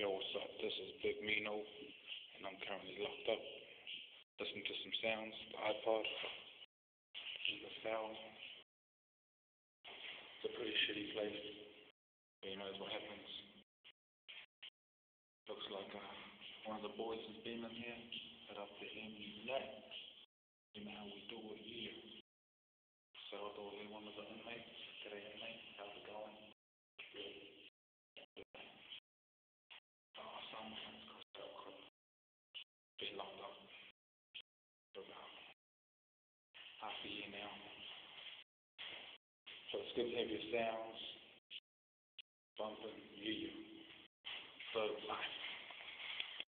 Yo, what's up? This is Big Mino, and I'm currently locked up. Listening to some sounds, the iPod, the sound. It's a pretty shitty place. But you know, what happens. Looks like uh, one of the boys is beaming here. Head up to him, let. You know how we do it here. So, although they one of the inmates, today inmate, how's it going? Good. Oh, some friends got so quick. Been locked up. For about half a year now. So it's good to have your sounds bumping, yeah. Thug life.